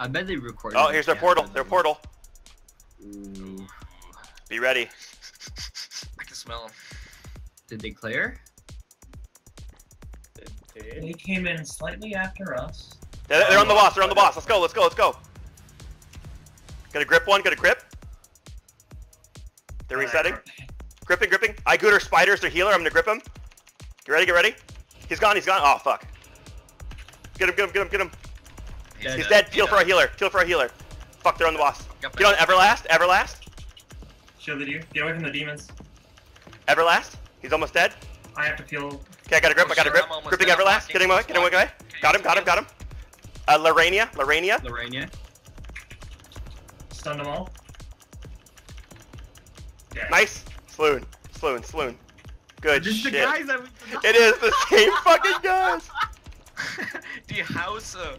I bet they recorded. Oh, here's their chat, portal. Their portal. Ooh. Be ready. I can smell them. Did they clear? They came in slightly after us. They're, they're on the boss. They're on the boss. Let's go. Let's go. Let's go. Got a grip one. Got a grip. They're resetting. Gripping, gripping. I gooter spiders. Their healer. I'm gonna grip him. Get ready. Get ready. He's gone. He's gone. Oh fuck. Get him. Get him. Get him. Get him. He's He's dead. Heal for our healer. Heal for our healer. Fuck. They're on the boss. Got Get on. Everlast. Everlast. Shielded you. Get away from the demons. Everlast. He's almost dead. I have to peel. Okay, I got a grip. Oh, I got a grip. Gripping dead. Everlast. blocking, Get away. I'm Get him away. blocking. Got him. Got him. Got him. Uh, Lorania. Lorania. Lorraine. Stun them all. Yeah. Nice. Sloon. Sloon. Sloon. Good This is the shit. guys that we. It is the same fucking guys. the house. Uh,